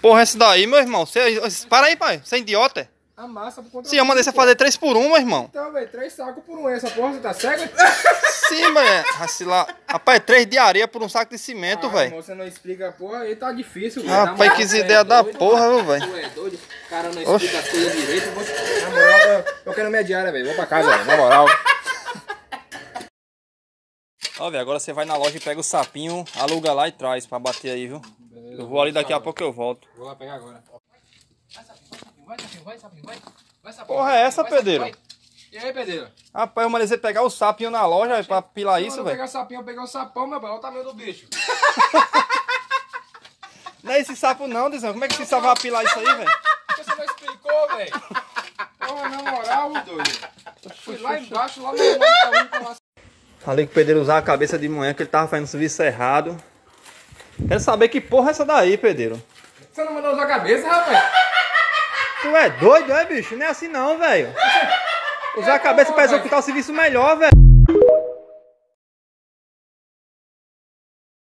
porra é essa daí, meu irmão? Você, para aí, pai. Você é idiota? é? A massa por conta Sim, eu mandei você fazer 3 por 1, meu irmão. Então, velho, três sacos por um. Essa porra, você tá cego? Sim, velho. Vacilar. Rapaz, 3 de areia por um saco de cimento, Ah, velho. Você não explica a porra, aí tá difícil, velho. Rapaz, que é ideia da doido, porra, velho? Tu é doido, o cara não explica as coisas direito. Eu vou... Na moral, eu, eu quero minha diária, velho. Vou pra casa, velho. Na moral. Ó, velho, agora você vai na loja e pega o sapinho, aluga lá e traz pra bater aí, viu? Eu vou ali daqui a pouco eu volto. Vou lá pegar agora. Vai, sapinho, vai, sapinho, vai, sapinho, vai. Vai, sapinho. Porra é essa, Vai, pedreiro? vai. E aí, pedreiro? Rapaz, eu mandei pegar o sapinho na loja véio, pra pilar isso, velho. pegar sapinho, eu peguei o sapão, meu pai. Olha o tamanho do bicho. Não é esse sapo não, Dizão. Como é que esse sapo vai pilar isso aí, velho? Você não explicou, velho? Porra, na moral, doido. Fui lá embaixo, lá no a Falei que o pedreiro usar a cabeça de manhã, que ele tava fazendo serviço errado. Quero saber que porra é essa daí, pedreiro. Você não mandou usar a cabeça, rapaz? Tu é doido, é, bicho? Não é assim não, velho. Usar a cabeça pra executar o serviço melhor, velho.